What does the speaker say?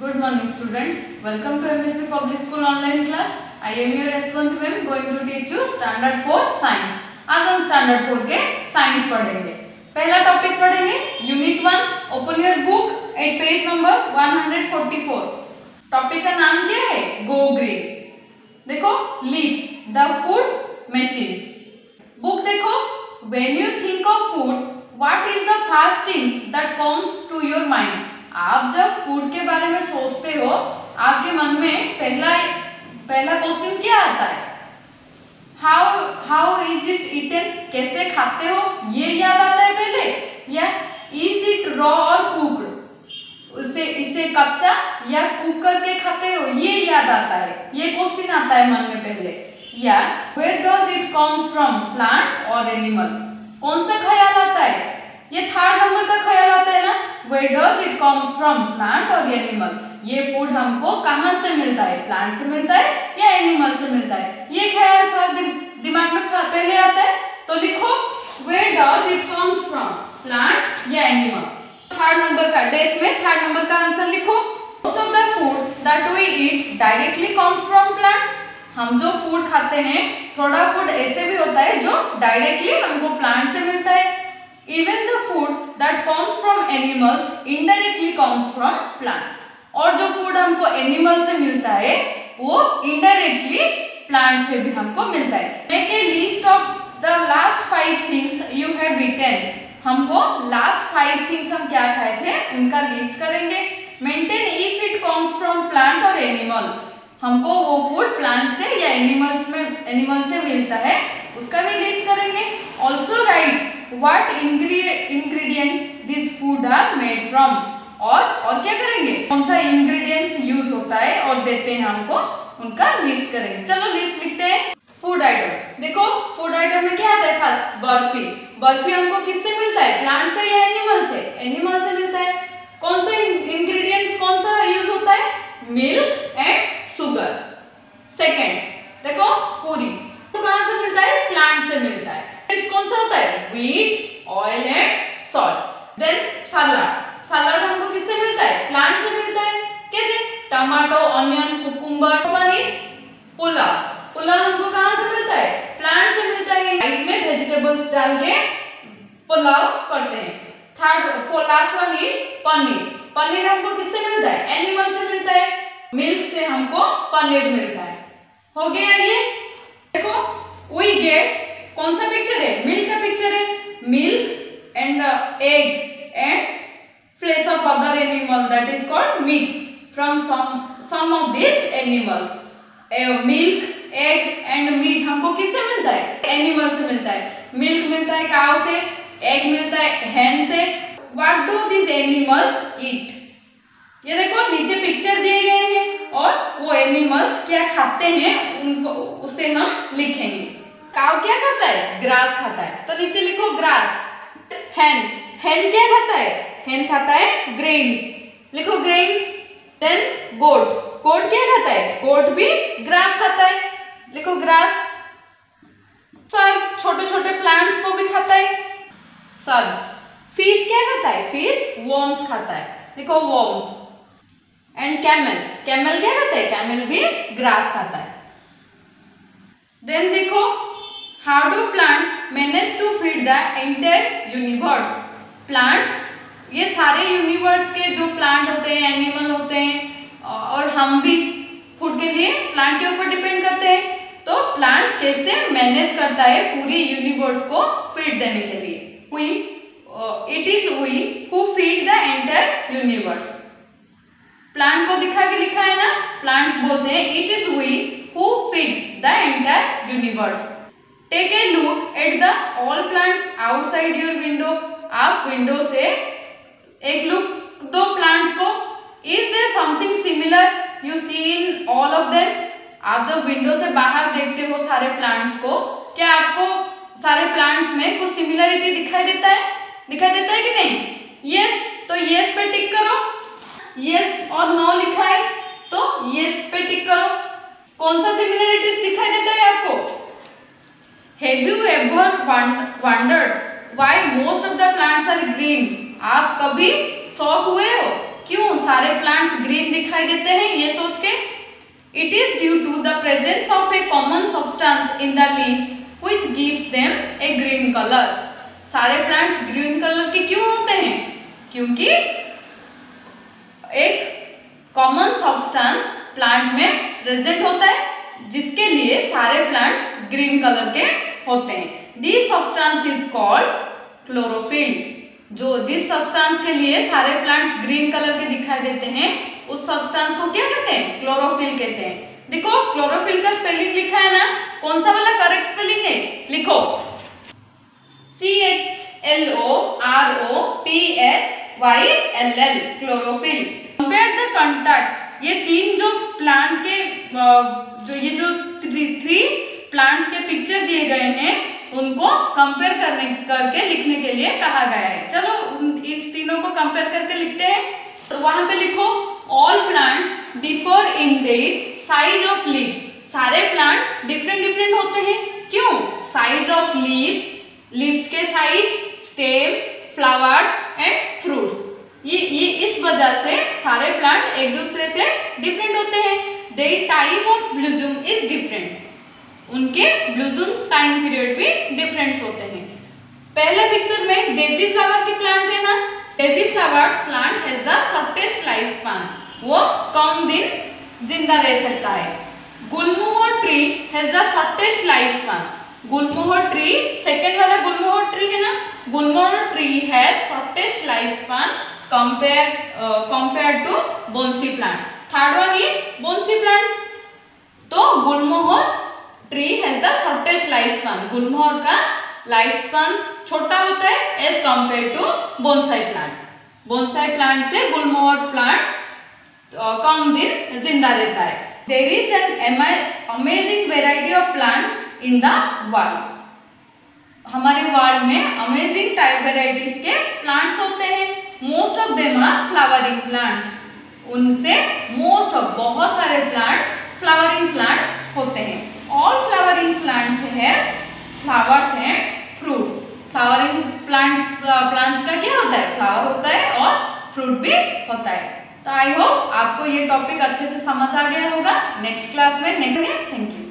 Good morning students welcome to MSP public school online class I am your responsive ma'am going to teach you standard four science आज हम standard four के science पढ़ेंगे। पहला topic पढ़ेंगे unit one open your book at page number 144 topic का नाम क्या है? गो ग्रे देखो leaves the food machine book देखो when you think of food what is the fast thing that comes to your mind आप जब food के बारे में सोचते हो, आपके मन में पहला पहला क्वेश्चन क्या आता है? How how is it eaten कैसे खाते हो? ये याद आता है पहले? या इज़ इट रॉ और कुकड उसे, इसे कच्चा या कुक करके खाते हो? ये याद आता है। ये क्वेश्चन आता है मन में पहले। या where does it comes from plant और एनिमल कौन सा ख्याल आता है? ये थर्ड नंबर का ख्याल आता है ना? Where does it comes from plant और एनिमल ये फ़ूड हमको कहाँ से मिलता है? प्लांट से मिलता है या एनिमल से मिलता है? ये ख्याल दिमाग में पहले आता है तो लिखो where does it comes from plant या एनिमल थर्ड नंबर का डेस में थर्ड नंबर का आंसर लिखो. Most of the food that we eat directly comes from plant हम जो फ़ूड खाते हैं, थोड़ा फ़ूड ऐसे भी होता है जो डायरेक्टली हमको प्लांट से मिलता है. Even the food that comes from animals indirectly comes from plant और जो फ़ूड हमको एनिमल से मिलता है, वो इनडायरेक्टली प्लांट से भी हमको मिलता है। Make a list of the last five things you have eaten हमको लास्ट फाइव थिंग्स हम क्या खाए थे, उनका लिस्ट करेंगे। Maintain if it comes from plant और एनिमल हमको वो फ़ूड प्लांट से या एनिमल्स में एनिमल से मिलता है। उसका भी लिस्ट करेंगे. Also write what ingredients this food are made from और और क्या करेंगे? कौन सा इंग्रेडिएंट्स यूज़ होता है और देते हैं हमको, उनका लिस्ट करेंगे. चलो लिस्ट लिखते हैं. फ़ूड आइटम देखो फ़ूड आइटम में क्या आता है फ़र्स्ट बर्फ़ी. बर्फ़ी हमको किससे मिलता है? प्लांट से या एनिमल से? एनिमल से मिलता है. कौन सा इंग्रेडिएंट्स कौन सा यूज़ होता है? मिल्क एंड शुगर सेकेंड देखो पूरी तो कहाँ से मिलता है प्लांट से मिलता है कौन सा होता है wheat oil and salt then salad salad हमको किससे मिलता है प्लांट से मिलता है कैसे tomato onion cucumber one is pulao pulao हमको कहाँ से मिलता है? प्लांट से मिलता है इसमें वेजिटेबल्स डाल के पुलाव करते हैं। Third four last one is paneer paneer हमको किससे मिलता है? एनिमल से मिलता है। मिल्क से हमको पनीर मिलता है। हो गया ये? देखो वी गेट कौन सा पिक्चर है? मिल्क का पिक्चर है। Milk and egg and flesh of other animal, that is called meat. From some some of these animals. Milk, egg and meat हमको किससे मिलता है? एनिमल से मिलता है। मिल्क मिलता है काव से एग मिलता है हैन से। What do this animals eat ये देखो, नीचे पिक्चर दिए गए हैं और वो एनिमल्स क्या खाते हैं, उनको, उसे हम लिखेंगे। काव क्या खाता है? ग्रास खाता है। तो नीचे लिखो ग्रास हैन हैन क्या खाता है? हैन खाता है ग्रेन्स लिखो ग्रेन्स गोट गोट क्या खाता है? गोट भी ग्रास खाता है। लिखो ग्रास, सर्फ छोटे छोटे प्लांट्स को भी खाता है। सर्फ फ़िश क्या खाता है? फ़िश वॉर्म्स खाता है। लिखो वॉर्म्स एंड कैमल कैमल क्या खाता है? कैमल भी ग्रास खाता है। देन देखो how do plants manage to feed the entire universe plant ये सारे यूनिवर्स के जो प्लांट होते हैं एनिमल हम भी फ़ूड के लिए प्लांट के ऊपर डिपेंड करते हैं। तो प्लांट कैसे मैनेज करता है पूरी यूनिवर्स को फ़ीड देने के लिए? We it is we who feed the entire universe plant को दिखा के लिखा है ना? प्लांट्स बोलते हैं it is we who feed the entire universe take a look at the all plants outside your window आप विंडो से एक लुक दो प्लांट्स को. Is there something similar you see in all of them आप जब window से बाहर देखते हो सारे प्लांट्स को क्या आपको सारे प्लांट्स में कुछ सिमिलरिटी दिखाई देता है? दिखाई देता है कि नहीं? यस yes, तो यस पे टिक करो। यस yes और नो लिखा है तो यस पे टिक करो। कौन सा सिमिलरिटीज दिखाई देता है आपको? Have you ever wondered why most of the plants are green आप कभी शौक हुए हो? सारे प्लांट्स ग्रीन दिखाई देते हैं, ये सोच के। It is due to the presence of a common substance in the leaves which gives them a green colour सारे प्लांट्स ग्रीन कलर के क्यों होते हैं? क्योंकि एक कॉमन सब्सटेंस प्लांट में प्रेजेंट होता है, जिसके लिए सारे प्लांट्स ग्रीन कलर के होते हैं। This substance is called chlorophyll जो जिस सब्सटेंस के लिए सारे प्लांट्स ग्रीन कलर के दिखाई देते हैं, उस सब्सटेंस को क्या कहते हैं? क्लोरोफिल कहते हैं। देखो क्लोरोफिल का स्पेलिंग लिखा है ना? कौन सा वाला करेक्ट स्पेलिंग है? लिखो। C H L O R O P H Y L L chlorophyll compare the contact ये तीन जो प्लांट के जो ये जो थ्री प्लांट्स के पिक्चर दिए गए हैं उनको कंपेयर करने, करके लिखने के लिए कहा गया है। चलो इस तीनों को कंपेयर करके लिखते हैं। तो वहाँ पे लिखो all plants differ in their size of leaves सारे प्लांट डिफरेंट डिफरेंट होते हैं। क्यों? साइज़ ऑफ़ लीव्स लीव्स के size stem flowers and fruits ये ये इस वजह से सारे प्लांट एक दूसरे से डिफरेंट होते हैं। Their time of bloom is different उनके ब्लूजूम टाइम पीरियड भी डिफरेंट होते हैं। पहले पिक्चर में डेजी फ्लावर के प्लांट है ना? Daisy flowers plant has the shortest life span वो कम दिन? ज़िंदा रह सकता है। Gulmohar tree has the shortest life span gulmohar tree second वाला गुलमोहर ट्री है ना? Gulmohar tree has shortest life span compare compare to bonsai plant third one is bonsai plant तो gulmohar tree has the shortest life span गुलमोहर का life span छोटा होता है as compare to bonsai plant bonsai plant से गुलमोहर plant कम दिन ज़िंदा रहता है. There is an amazing variety of plants in the world हमारे वर्ल्ड में अमेजिंग टाइप वेराइटीज के प्लांट्स होते हैं. Most of them are flowering plants उनसे मोस्ट ऑफ़ बहुत सारे प्लांट्स फ्लावरिंग प्लांट्स होते हैं. ऑल फ्लावरिंग प्लांट्स है फ्लावर्स हैं फ्रूट्स फ्लावरिंग प्लांट्स प्लांट्स का क्या होता है? फ्लावर होता है और फ्रूट भी होता है. तो आई होप आपको ये टॉपिक अच्छे से समझ आ गया होगा. नेक्स्ट क्लास में नेक्स्ट थैंक यू